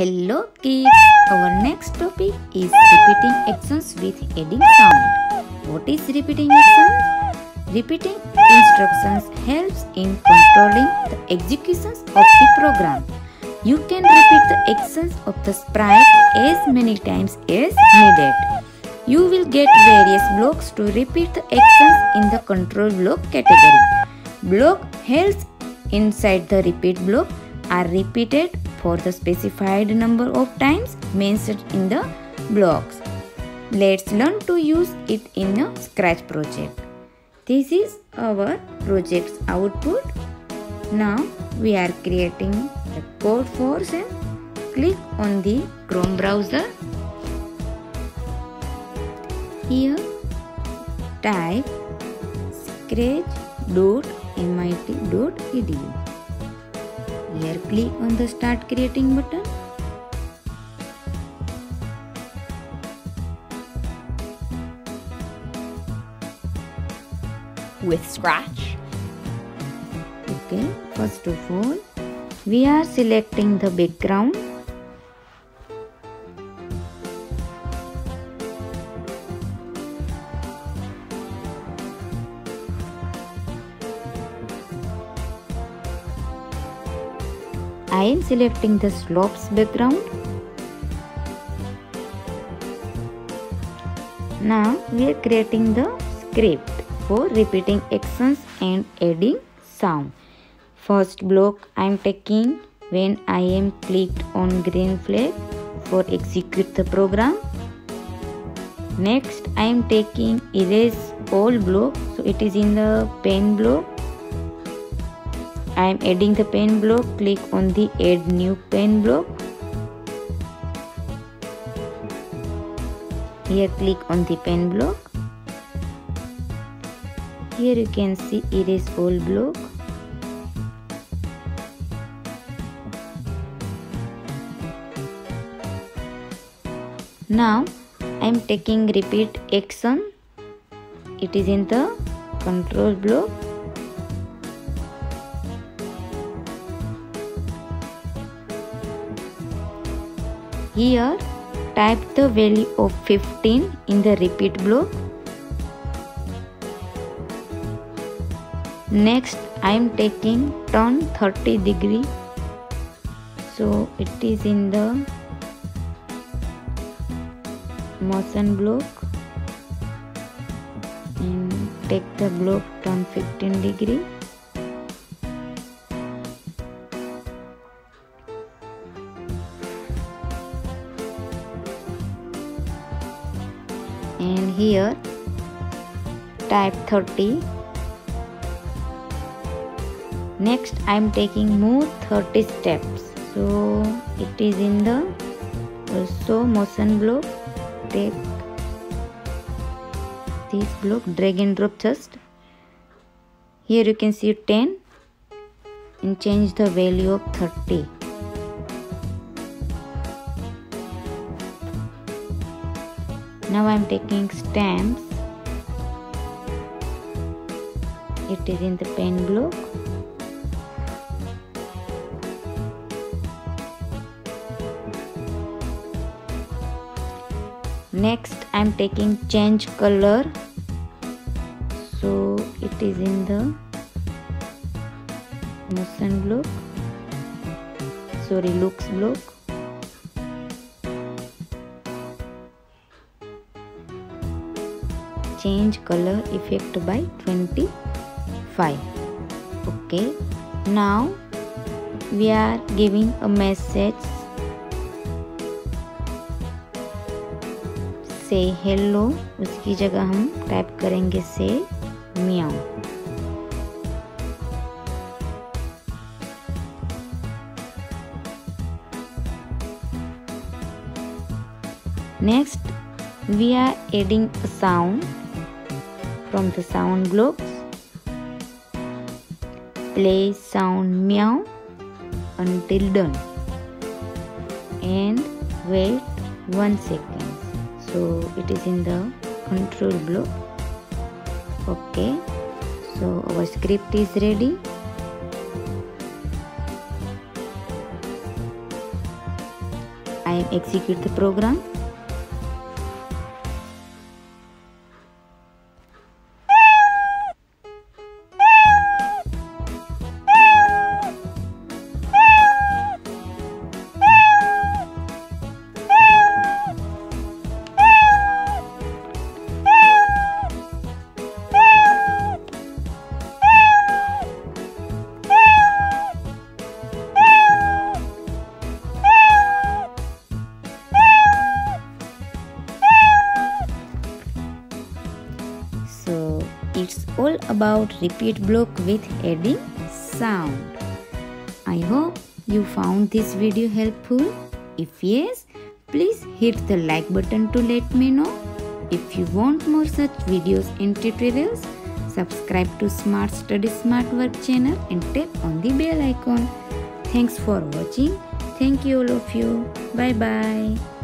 Hello kids! Our next topic is repeating actions with adding sound. What is repeating action? Repeating instructions helps in controlling the executions of the program. You can repeat the actions of the sprite as many times as needed. You will get various blocks to repeat the actions in the control block category. Block held inside the repeat block are repeated for the specified number of times mentioned in the blocks. Let's learn to use it in a Scratch project. This is our project's output. Now we are creating the code for them. Click on the Chrome browser. Here type scratch.mit.edu. Here click on the start creating button. with Scratch. Okay, first of all, we are selecting the background. I am selecting the slopes background. Now we are creating the script for repeating actions and adding sound. First block I am taking when I am clicked on green flag for execute the program. Next I am taking erase all block so it is in the pen block. I am adding the pen block click on the add new pen block. Here click on the pen block. Here you can see erase all block. Now I am taking repeat action. It is in the control block. Here type the value of 15 in the repeat block. Next I am taking turn 30 degree. So it is in the motion block and take the block turn 15 degree. And here. Type 30 next I am taking move 30 steps. So it is in the also motion block. Take this block drag and drop just. Here you can see 10 and change the value of 30 now I'm taking stamps. It is in the pen block next I'm taking change color. So it is in the motion block sorry looks block change color effect by 25 okay now we are giving a message say hello उसकी जगह हम type करेंगे से म्याऊ next we are adding a sound from the sound blocks. Play sound meow until done and wait 1 second. So it is in the control block. Okay. So our script is ready. I am execute the program. About repeat block with adding sound. I hope you found this video helpful. If yes, please hit the like button to let me know. If you want more such videos and tutorials, subscribe to Smart Study Smart Work channel and tap on the bell icon. Thanks for watching. Thank you all of you. Bye bye.